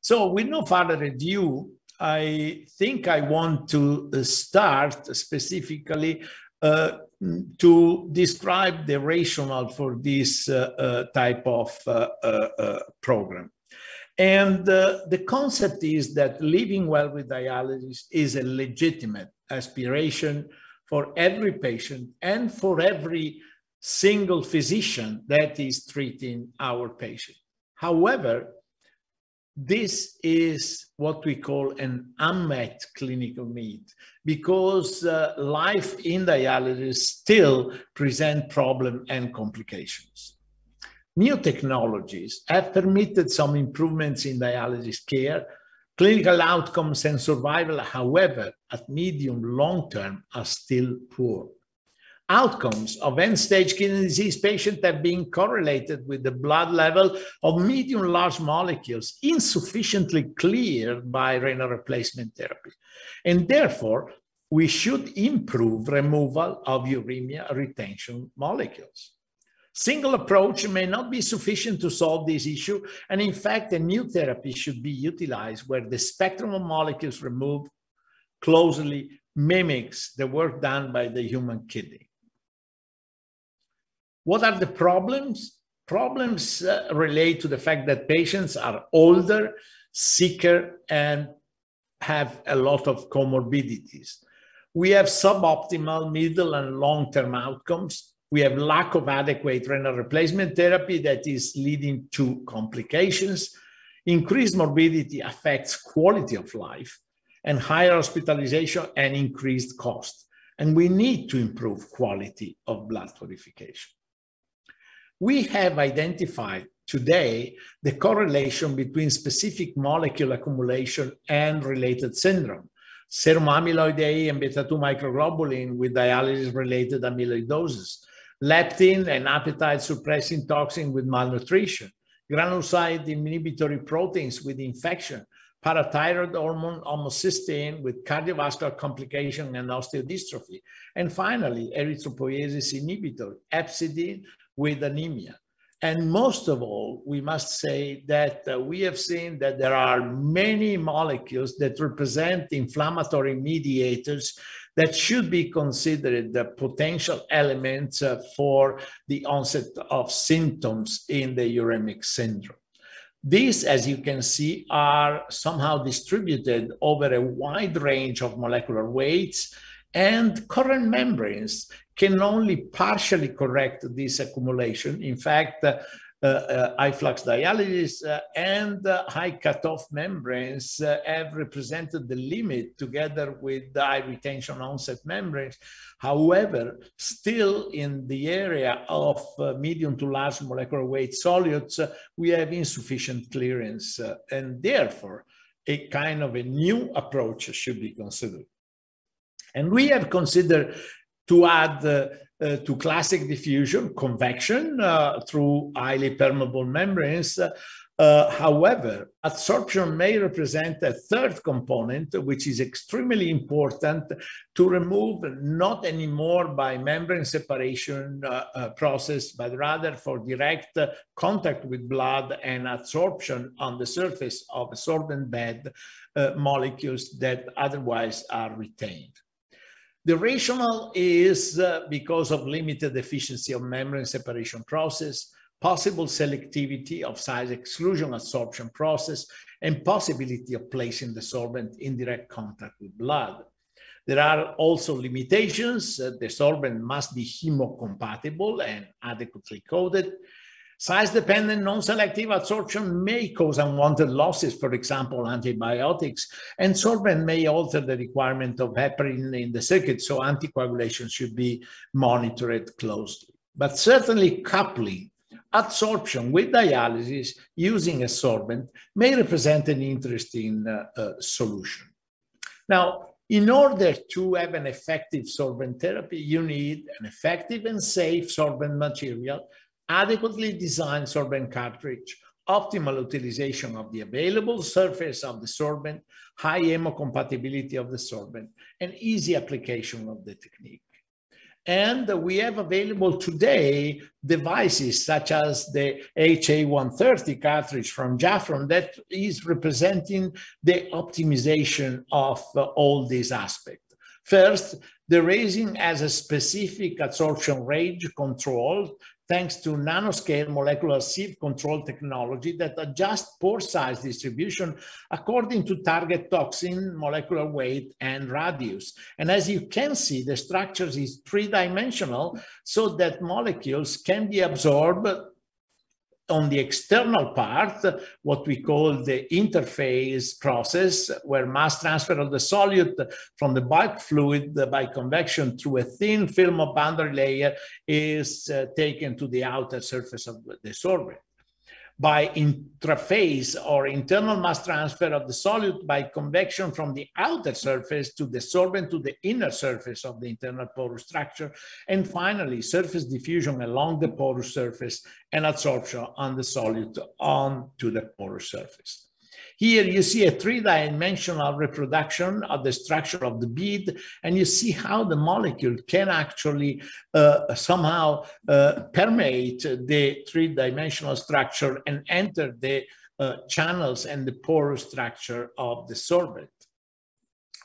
So with no further ado, I think I want to uh, start specifically uh, to describe the rationale for this uh, uh, type of uh, uh, program. And the concept is that living well with dialysis is a legitimate aspiration for every patient and for every single physician that is treating our patient. However, this is what we call an unmet clinical need because uh, life in dialysis still present problem and complications. New technologies have permitted some improvements in dialysis care. Clinical outcomes and survival, however, at medium long term are still poor outcomes of end-stage kidney disease patients have been correlated with the blood level of medium large molecules insufficiently cleared by renal replacement therapy. And therefore, we should improve removal of uremia retention molecules. Single approach may not be sufficient to solve this issue, and in fact, a new therapy should be utilized where the spectrum of molecules removed closely mimics the work done by the human kidney. What are the problems? Problems uh, relate to the fact that patients are older, sicker, and have a lot of comorbidities. We have suboptimal middle and long-term outcomes. We have lack of adequate renal replacement therapy that is leading to complications. Increased morbidity affects quality of life and higher hospitalization and increased cost. And we need to improve quality of blood purification. We have identified today the correlation between specific molecule accumulation and related syndrome. Serum amyloid A and beta 2 microglobulin with dialysis related amyloidosis, leptin and appetite suppressing toxin with malnutrition, granulocyte inhibitory proteins with infection, parathyroid hormone homocysteine with cardiovascular complication and osteodystrophy, and finally erythropoiesis inhibitor, hepcidin with anemia. And most of all, we must say that uh, we have seen that there are many molecules that represent inflammatory mediators that should be considered the potential elements uh, for the onset of symptoms in the uremic syndrome. These, as you can see, are somehow distributed over a wide range of molecular weights and current membranes can only partially correct this accumulation. In fact, uh, uh, flux dialysis uh, and uh, high cutoff membranes uh, have represented the limit together with the high retention onset membranes. However, still in the area of uh, medium to large molecular weight solutes, we have insufficient clearance and therefore a kind of a new approach should be considered. And we have considered to add uh, uh, to classic diffusion, convection uh, through highly permeable membranes. Uh, however, adsorption may represent a third component, which is extremely important to remove not anymore by membrane separation process, but rather for direct contact with blood and adsorption on the surface of a sorbent bed molecules that otherwise are retained. The rationale is uh, because of limited efficiency of membrane separation process, possible selectivity of size exclusion adsorption process, and possibility of placing the sorbent in direct contact with blood. There are also limitations. Uh, the sorbent must be hemocompatible and adequately coated. Size-dependent non-selective adsorption may cause unwanted losses, for example, antibiotics, and sorbent may alter the requirement of heparin in the circuit, so anticoagulation should be monitored closely. But certainly coupling adsorption with dialysis using a sorbent may represent an interesting uh, uh, solution. Now, in order to have an effective sorbent therapy, you need an effective and safe sorbent material adequately designed sorbent cartridge, optimal utilization of the available surface of the sorbent, high hemocompatibility of the sorbent, and easy application of the technique. And we have available today devices such as the HA130 cartridge from Jafron that is representing the optimization of all these aspects. First, the resin has a specific absorption range control thanks to nanoscale molecular sieve control technology that adjusts pore size distribution according to target toxin, molecular weight, and radius. And as you can see, the structure is three-dimensional so that molecules can be absorbed on the external part, what we call the interphase process, where mass transfer of the solute from the bulk fluid by convection through a thin film of boundary layer is uh, taken to the outer surface of the sorbent by intraphase or internal mass transfer of the solute by convection from the outer surface to the sorbent to the inner surface of the internal porous structure. And finally, surface diffusion along the porous surface and adsorption on the solute onto the porous surface. Here you see a three-dimensional reproduction of the structure of the bead, and you see how the molecule can actually uh, somehow uh, permeate the three-dimensional structure and enter the uh, channels and the porous structure of the sorbent.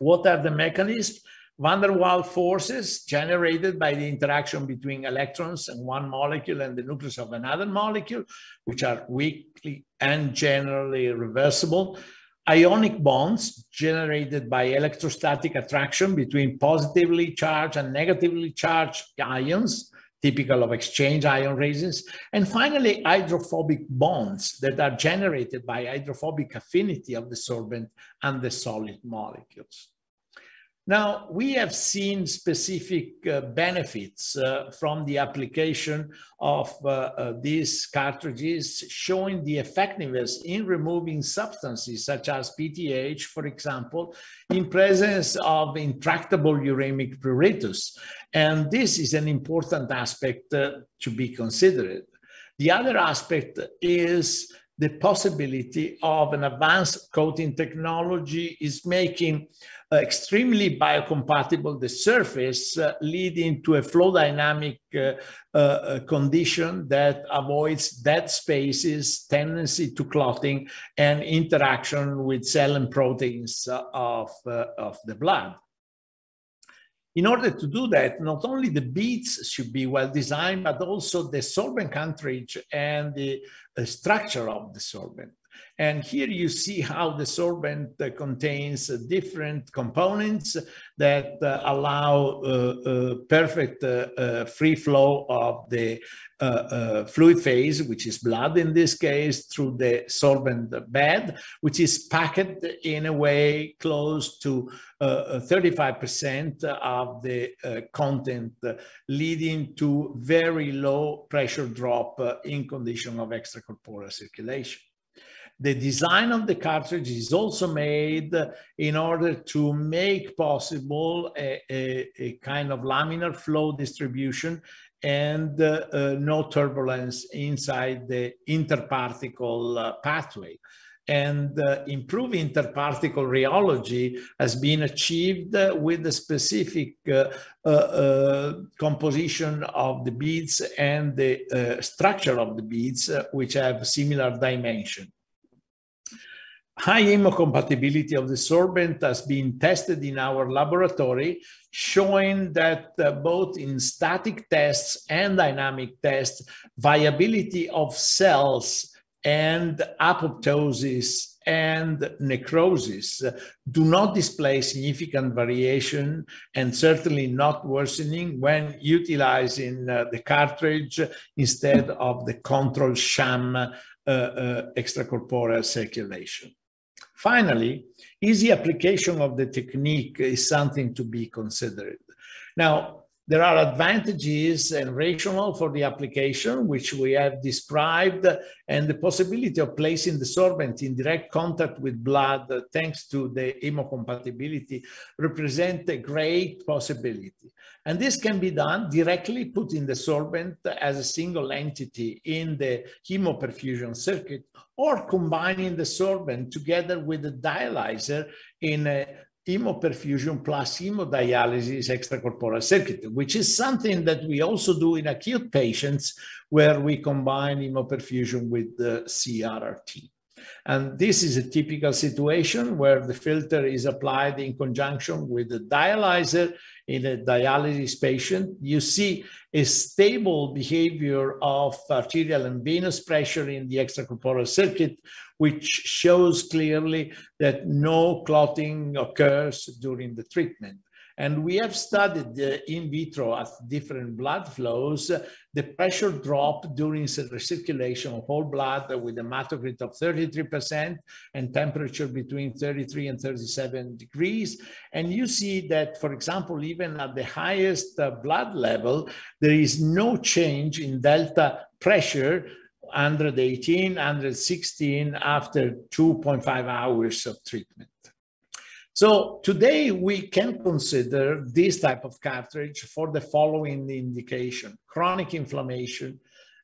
What are the mechanisms? Van der Waals forces generated by the interaction between electrons and one molecule and the nucleus of another molecule, which are weakly and generally reversible. Ionic bonds generated by electrostatic attraction between positively charged and negatively charged ions, typical of exchange ion resins. And finally, hydrophobic bonds that are generated by hydrophobic affinity of the sorbent and the solid molecules. Now, we have seen specific uh, benefits uh, from the application of uh, uh these cartridges showing the effectiveness in removing substances such as PTH, for example, in presence of intractable uremic pruritus. And this is an important aspect uh, to be considered. The other aspect is the possibility of an advanced coating technology is making extremely biocompatible the surface, uh, leading to a flow dynamic uh, uh, condition that avoids dead spaces, tendency to clotting, and interaction with cell and proteins of, of the blood. In order to do that, not only the beads should be well designed, but also the sorbent cartridge and the structure of the sorbent. And here you see how the sorbent uh, contains uh, different components that uh, allow uh, uh, perfect uh, free flow of the fluid phase, which is blood in this case, through the sorbent bed, which is packed in a way close to 35% of the content, leading to very low pressure drop in condition of extracorporeal circulation. The design of the cartridge is also made in order to make possible a, a, a kind of laminar flow distribution and uh, uh, no turbulence inside the interparticle uh, pathway. And uh, improved interparticle rheology has been achieved with the specific uh, uh, composition of the beads and the structure of the beads, which have similar dimension. High hemocompatibility of the sorbent has been tested in our laboratory, showing that uh, both in static tests and dynamic tests, viability of cells and apoptosis and necrosis do not display significant variation and certainly not worsening when utilizing uh, the cartridge instead of the control sham uh, uh, extracorporeal circulation. Finally, easy application of the technique is something to be considered. Now, there are advantages and rationale for the application, which we have described, and the possibility of placing the sorbent in direct contact with blood, thanks to the hemocompatibility, represent a great possibility. And this can be done directly putting the sorbent as a single entity in the hemoperfusion circuit or combining the sorbent together with the dialyzer in a hemoperfusion plus hemodialysis extracorporeal circuit, which is something that we also do in acute patients where we combine hemoperfusion with the CRRT. And this is a typical situation where the filter is applied in conjunction with the dialyzer in a dialysis patient. You see a stable behavior of arterial and venous pressure in the extracorporeal circuit, which shows clearly that no clotting occurs during the treatment. And we have studied uh, in vitro at different blood flows, uh, the pressure drop during recirculation of whole blood with a hematocrit of 33% and temperature between 33 and 37 degrees. And you see that, for example, even at the highest uh, blood level, there is no change in delta pressure 118, 116 after 2.5 hours of treatment. So today we can consider this type of cartridge for the following indication, chronic inflammation,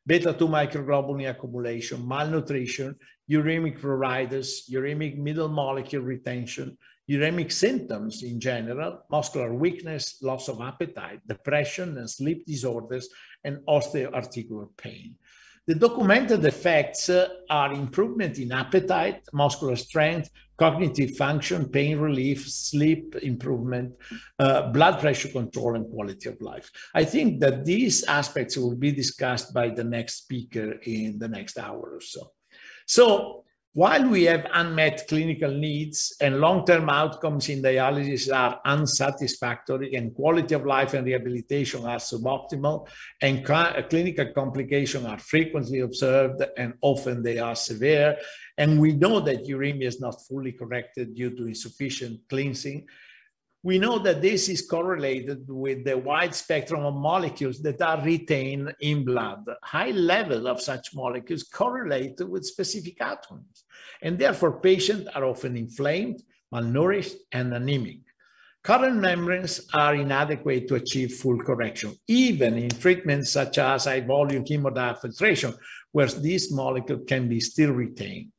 beta-2 microglobulin accumulation, malnutrition, uremic pruritus, uremic middle molecule retention, uremic symptoms in general, muscular weakness, loss of appetite, depression and sleep disorders, and osteoarticular pain. The documented effects uh, are improvement in appetite, muscular strength, cognitive function, pain relief, sleep improvement, uh, blood pressure control, and quality of life. I think that these aspects will be discussed by the next speaker in the next hour or so. So while we have unmet clinical needs and long-term outcomes in dialysis are unsatisfactory and quality of life and rehabilitation are suboptimal and clinical complications are frequently observed and often they are severe, and we know that uremia is not fully corrected due to insufficient cleansing, we know that this is correlated with the wide spectrum of molecules that are retained in blood. High level of such molecules correlate with specific atoms, and therefore patients are often inflamed, malnourished, and anemic. Current membranes are inadequate to achieve full correction, even in treatments such as high volume hemodiafiltration, where this molecule can be still retained.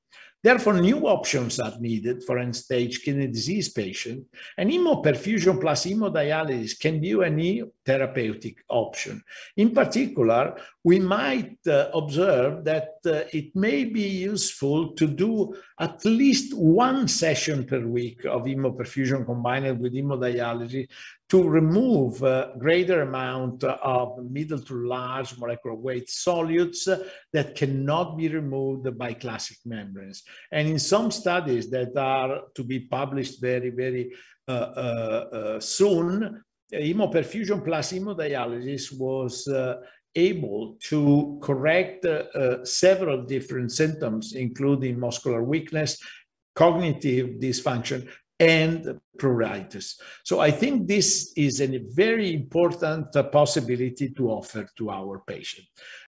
Therefore, new options are needed for end-stage kidney disease patients, and hemoperfusion plus hemodialysis can be a new therapeutic option. In particular, we might uh, observe that uh, it may be useful to do at least one session per week of hemoperfusion combined with hemodialysis to remove a greater amount of middle to large molecular weight solutes that cannot be removed by classic membranes. And in some studies that are to be published very, very uh, uh, uh, soon, hemoperfusion plus hemodialysis was uh, able to correct uh, several different symptoms, including muscular weakness, cognitive dysfunction, and pruritus. So I think this is a very important possibility to offer to our patient.